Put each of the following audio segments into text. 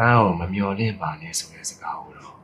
ပန်းကိုမမျော်လင့်ပါနဲ့ဆိုတဲ့စကားကိုတော့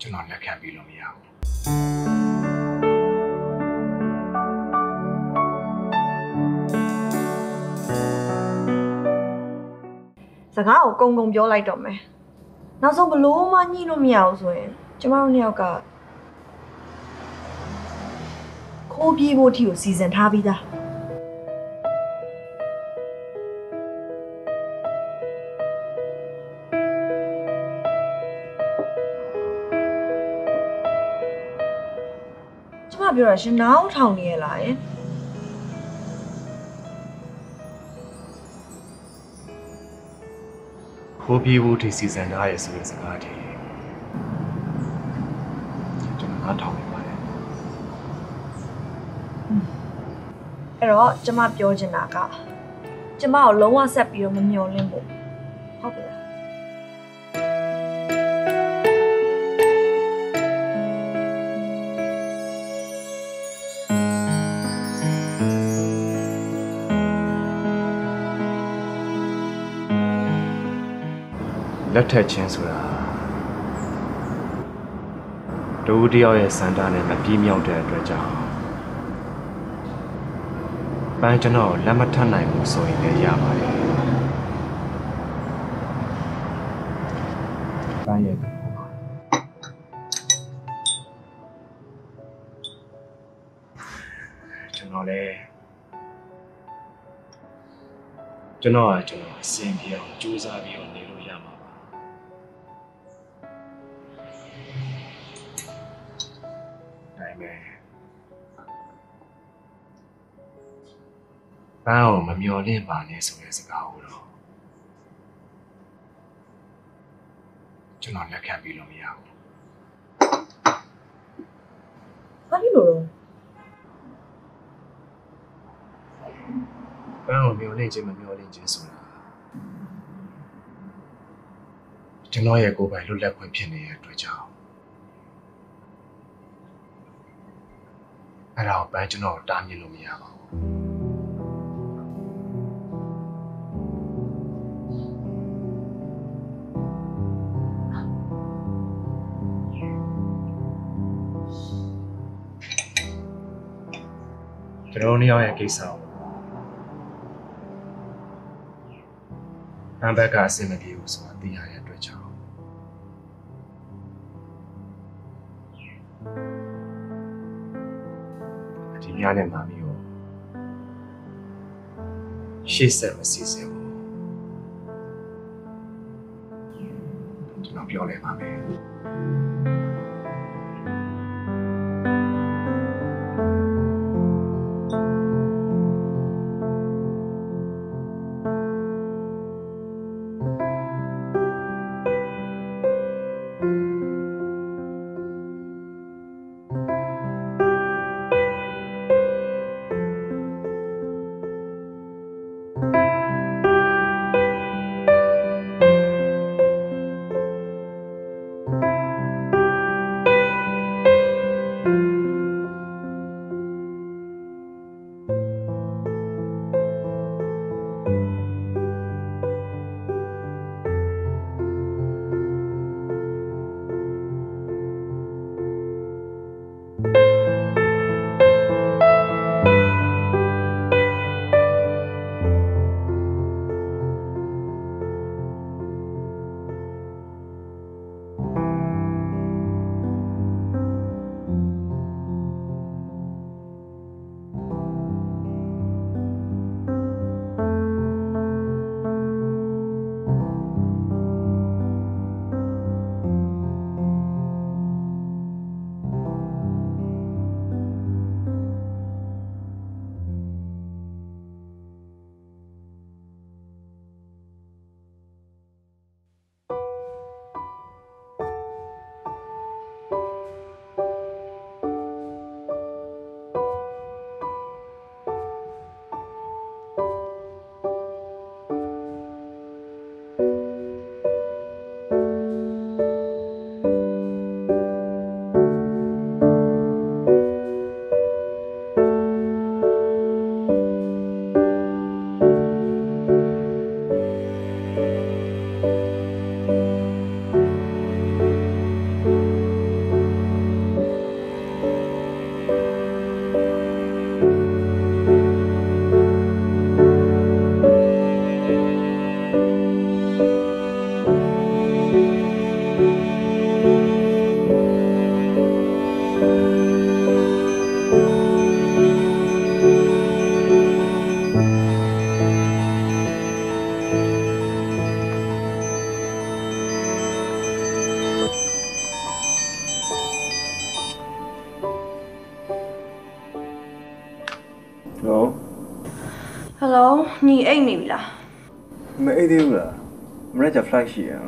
ကျွန်တော်လက်ခံပြီးလို့မရဘူးစကားကိုကုံကုံပြောလိုက်တော့မယ်နောက်ဆုံးဘလို့မှညှိလို့မရဘူးဆိုရင်ကျမတို့နှစ်ယောက်ကခိုးပြေးဖို့အထိကိုစီစဉ်ထားပြီးသား ပြောတာရှင်နားထောင်နေရလားယင်ခိုးပြေးဖို့ထိစီစဉ်ထားရဆိုတဲ့စကားတွေကျွန်တော်နားထောင်နေပါတယ်အဲ့တော့ကျမပြောချင်တာကကျမကိုလုံးဝဆက်ပြီးတော့မမျောလင့်ဖို့ဟုတ်ပြီလား လက်ထက်ချင်းဆိုတာဒူတယောက်ရဲ့စန္ဒာနဲ့မပြေးမြောက်တဲ့အတွက်ကြောင့်ပန်းကျွန်တော်လက်မထပ်နိုင်ဘူးဆိုရင်လည်းရပါတယ်ပန်းရဲ့ကျွန်တော်လည်းကျွန်တော်ကကျွန်တော်အစဉ်ပြေအောင်ကြိုးစားပြီးတော့နေလို့ ပန်းကိုမမျော်လင့်ပါနဲ့ဆိုတဲ့စကားကိုတော့ကျွန်တော်လက်ခံပြီးလို့မရဘူးဘာဖြစ်လို့လဲပန်းကိုမျောလင့်ခြင်းမမျောလင့်ခြင်းဆိုတာကျွန်တော်ရဲ့ကိုယ်ပိုင်လွတ်လပ်ခွင့်ဖြစ်နေတဲ့အတွက်ကြောင့်အဲ့ဒါကိုပန်းကျွန်တော်တားမြစ်လို့မရပါဘူး ကျွန်တော်တို့နှစ်ယောက်ရဲ့ကိစ္စကိုအမ်ဘက်ကအဆင်မပြေဘူးဆိုတာသိရတဲ့အတွက်ကြောင့်ဒီညနဲ့မာမီကိုရှေ့ဆက်မစီစဉ်ဘူးကျွန်တော်ပြောလိုက်ပါမယ် ညီအိတ်နေပြီလားမအိတ်သေးဘူးလားမရက်ကျ flight ရှိရအော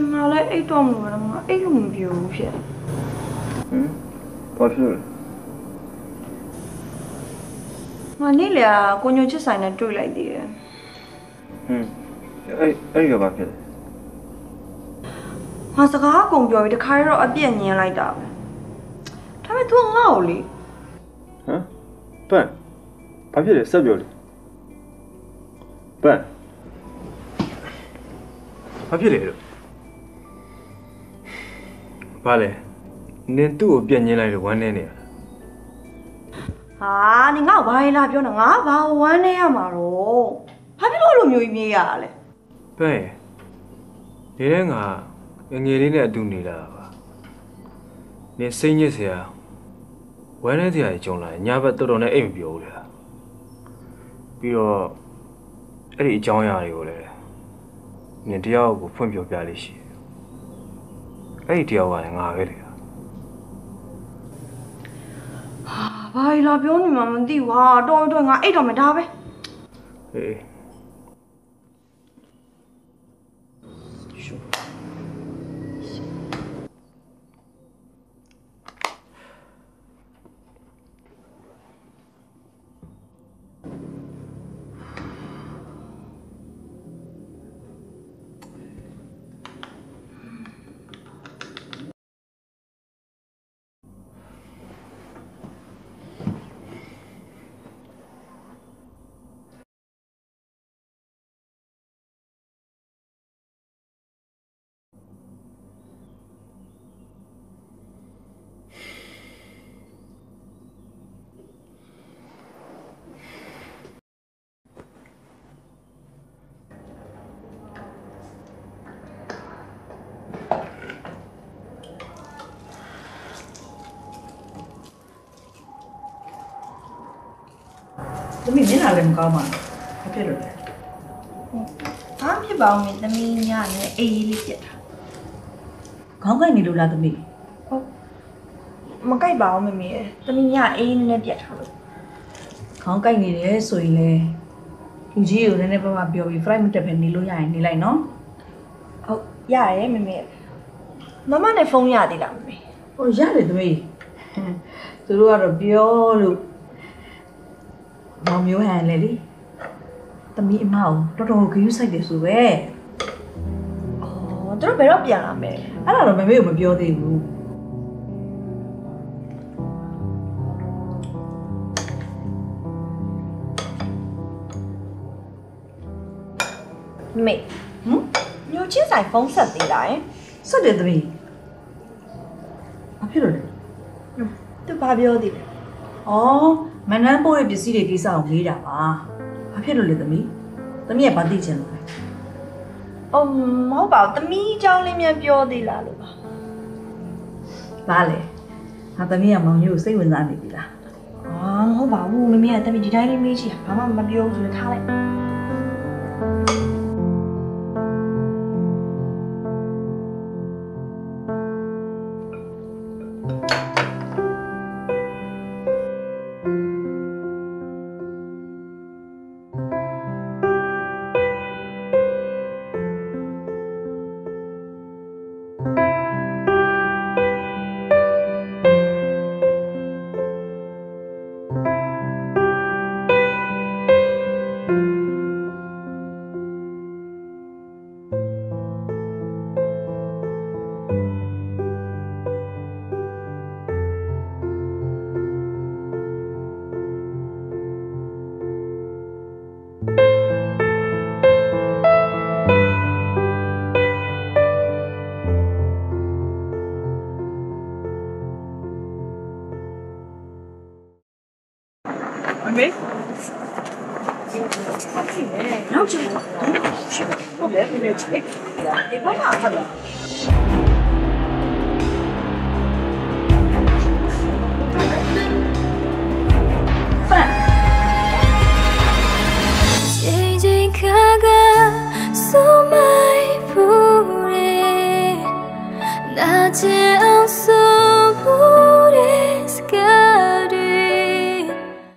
င်ငါလည်းအိတ်တော့မလို့တော့ငါအိတ်လို့မပြောဘူးဖြစ်ဟမ်ဘာဖြစ်လို့လဲငါနေ့လေကိုညိုချစ်ဆိုင်နဲ့တွေ့လိုက်သေးတယ်ဟမ်အဲ့အဲ့ဒီကဘာဖြစ်လဲငါစကားအကုန်ပြောပြီးတခါတော့အပြည့်ညင်လိုက်တာပဲဒါပေမဲ့ तू ကငါ့ကိုလေဟမ် ပန်ဘာဖြစ်လဲဆက်ပြောလေပန်ဘာဖြစ်လဲလို့ဘာလဲနင်သူ့ကိုပြန်ညင်းလိုက်လို့ဝမ်းနေနေရဟာနေငါ့ကိုဘာလဲလာပြောနေငါဘာဝမ်းနေရမှာတော့ဘာဖြစ်လို့အဲ့လိုမျိုးကြီးမြေးရတာလဲပန်ရဲ့နေတဲ့ငါငယ်ငယ်လေးနဲ့အတူနေတာပါနင်စိတ်ညစ်စရာ ဝမ်းနေစရာကြီးကြုံလာရင်ညဘက်တော်တော်နဲ့အိတ်မပြောဘူးလေပြီးတော့အဲ့ဒီအကြောင်းအရာတွေကိုလည်းနင်တယောက်ကိုဖွင့်ပြပြလေးရှိတယ်အဲ့ဒီတယောက်ကလည်းငါပဲလေဟာဘာလဲလာပြောနေမှမသိဘူးဟာတော်တော်ငါအိတ်တော့မဒါပဲဟေးသ မီးမျက်နှာလည်းမကောင်းပါဘူးဘာဖြစ်လို့လဲဘာမှဖြစ်ပါဦးမင်းသမီးညနဲ့အေးအေးလေးပြက်တာခေါင်းကိုက်နေလို့လားသမီးဟုတ်မကြိုက်ပါဘူးမမေရဲ့သမီးညအေးအေးနဲ့ပြက်ထားလို့ခေါင်းကိုက်နေတယ်ဆိုရင်လေလူကြီးကိုနည်းနည်းပါးပါးပြောပြီး flight မတက်ဘဲနေလို့ရရင်နေလိုက်နော်ဟုတ်ရရဲမမေရဲ့မမနဲ့ဖုန်းရသေးလားမမေဟိုရတယ်သမီးသူတို့ကတော့ပြောလို့ မောင်မျိုးဟန်လေလေသမီးအမအောင်တော်တော်ဂရုစိုက်တယ်ဆိုပဲအော်သူတို့ဘယ်တော့ပြန်လာမလဲအဲ့ဒါတော့မမေကိုမပြောသေးဘူးမမေဟမ်မျိုးချင်းဆိုင်ဖုန်းဆက်သေးလားယင်ဆက်တယ်သမီးဘာဖြစ်လို့လဲသူဘာပြောသေးလဲဩ မနန်းပို့တဲ့ပစ္စည်းတွေကိစ္စကိုမေးတာပါဘာဖြစ်လို့လဲသမီးသမီးကဘာသိချင်လို့လဲအော်မဟုတ်ပါဘူးသမီးအကြောင်းလေးများပြောသေးလားလို့ပါဘာလဲငါသမီးကမောင်ကြီးကိုစိတ်ဝင်စားနေပြီလားအာမဟုတ်ပါဘူးမမေကသမီးဒီတိုင်းလေးမေးချင်ဘာမှမပြောဘူးဆိုတော့ထားလိုက်